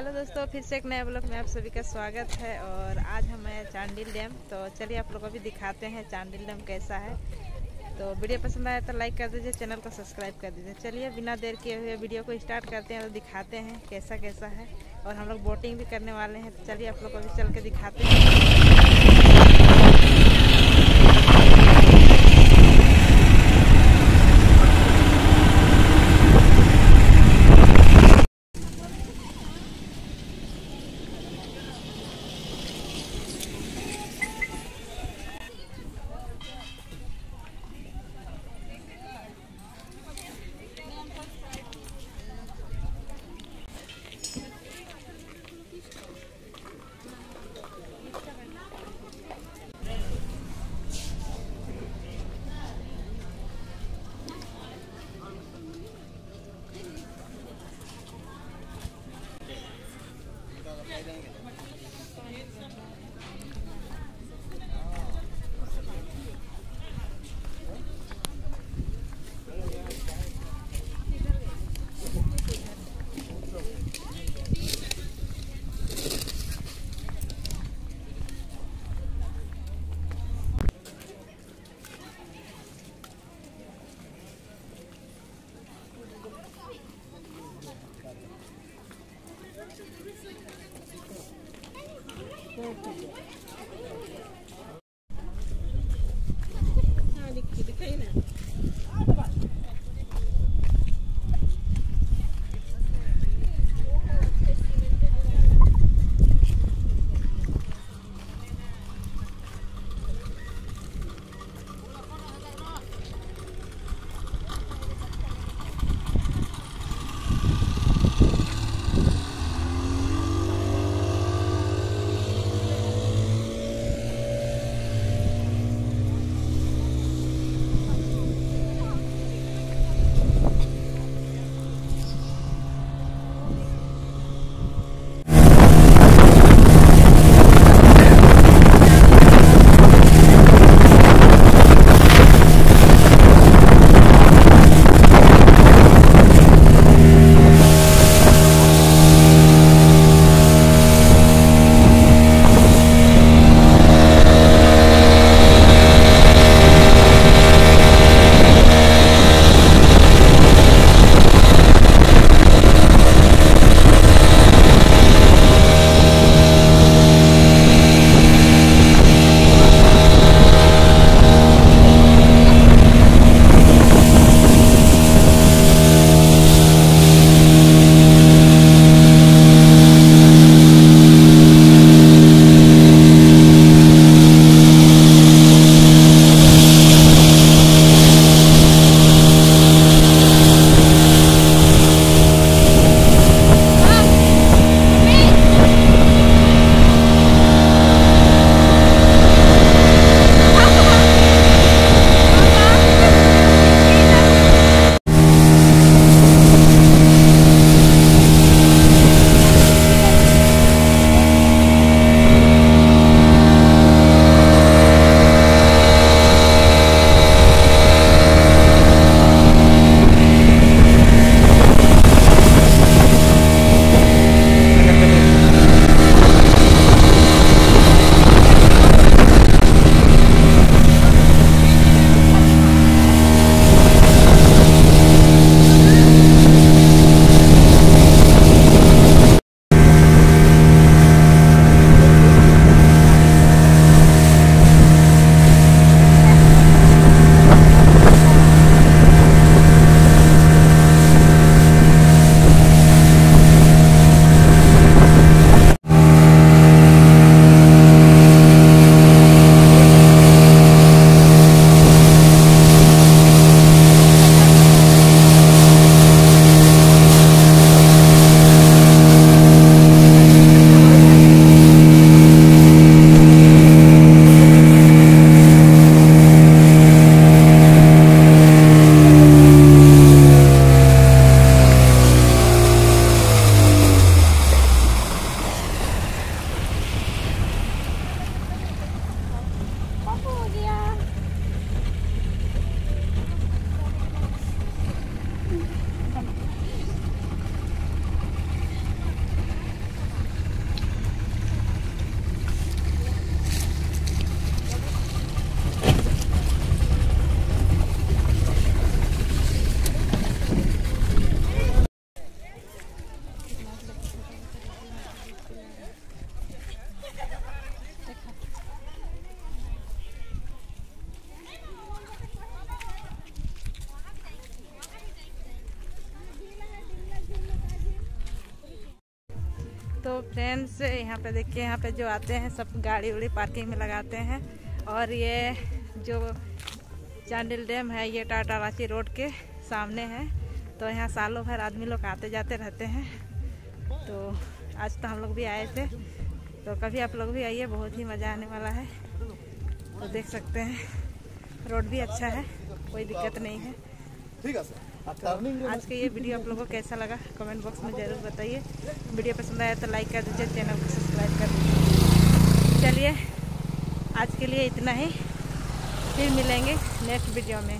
Hello दोस्तों, फिर से एक नया ब्लॉग में आप सभी का स्वागत है और आज हम हैं चांडिल डैम। तो चलिए आप लोगों को भी दिखाते हैं चांडिल डैम कैसा है। तो वीडियो पसंद आया तो लाइक कर दीजिए, चैनल को सब्सक्राइब कर दीजिए। चलिए, बिना देर किए हुए वीडियो को स्टार्ट करते हैं और दिखाते हैं कैसा कैसा है। और हम लोग बोटिंग भी करने वाले हैं तो चलिए आप लोग को भी चल के दिखाते हैं। तो फ्रेंड्स, यहाँ पे देखिए, यहाँ पे जो आते हैं, सब गाड़ी उड़ी पार्किंग में लगाते हैं। और ये जो चांडिल डैम है, ये टाटा रांची रोड के सामने है। तो यहाँ सालों भर आदमी लोग आते जाते रहते हैं। तो आज तो हम लोग भी आए थे। तो कभी आप लोग भी आइए, बहुत ही मज़ा आने वाला है। तो देख सकते हैं, रोड भी अच्छा है, कोई दिक्कत नहीं है। ठीक है आज का ये वीडियो आप लोगों को कैसा लगा? कमेंट बॉक्स में ज़रूर बताइए। वीडियो पसंद आया तो लाइक कर दीजिए चैनल को सब्सक्राइब कर दीजिए। चलिए, आज के लिए इतना ही। फिर मिलेंगे नेक्स्ट वीडियो में।